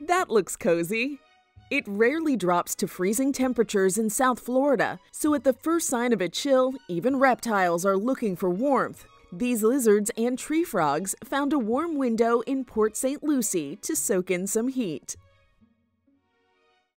That looks cozy. It rarely drops to freezing temperatures in South Florida, so at the first sign of a chill, even reptiles are looking for warmth. These lizards and tree frogs found a warm window in Port St. Lucie to soak in some heat.